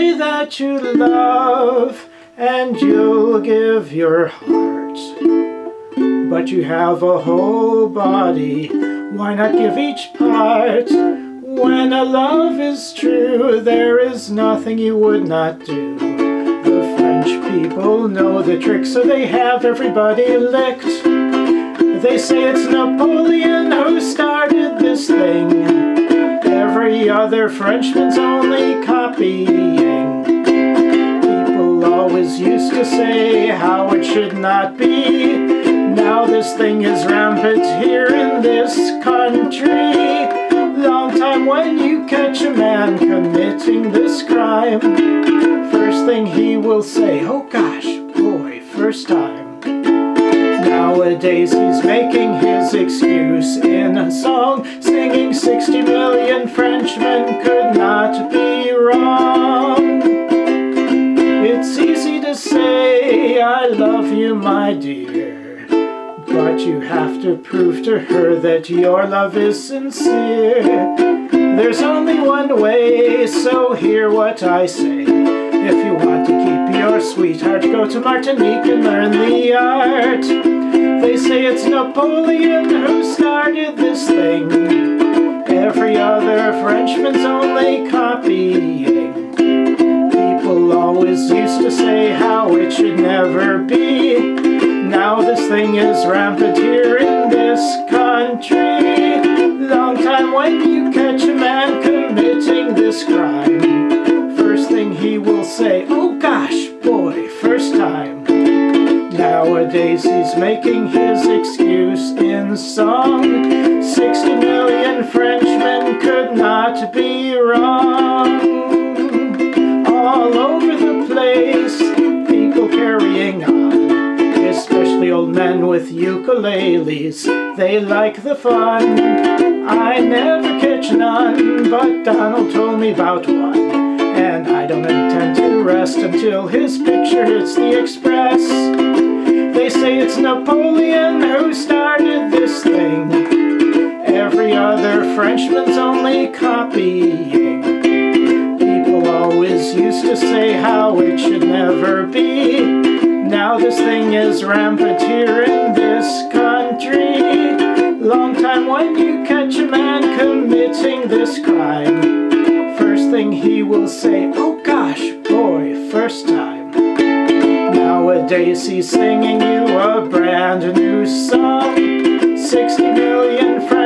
that you love and you'll give your heart. But you have a whole body, why not give each part? When a love is true, there is nothing you would not do. The French people know the trick, so they have everybody licked. They say it's Napoleon who started this thing. Every other Frenchman's only copying. People always used to say how it should not be. Now this thing is rampant here in this country. Long time when you catch a man committing this crime. First thing he will say, oh gosh, boy, first time. Nowadays he's making his excuse in a song, singing 60 million Frenchmen could not be wrong. It's easy to say, I love you, my dear, but you have to prove to her that your love is sincere. There's only one way, so hear what I say. If you want to keep your sweetheart, go to Martinique and learn the art. They say it's Napoleon who started this thing. Every other Frenchman's only copying. People always used to say how it should never be. Now this thing is rampant here in this country. Long time when you catch a man committing this crime. First thing he will say, oh gosh, He's making his excuse in song. 60 million Frenchmen could not be wrong. All over the place, people carrying on. Especially old men with ukuleles, they like the fun. I never catch none, but Donald told me about one. And I don't intend to rest until his picture hits the express. Say it's Napoleon who started this thing. Every other Frenchman's only copying. People always used to say how it should never be. Now this thing is rampant here in this country. Long time when you catch a man committing this crime. First thing he will say, Daisy singing you a brand new song. 60 million friends.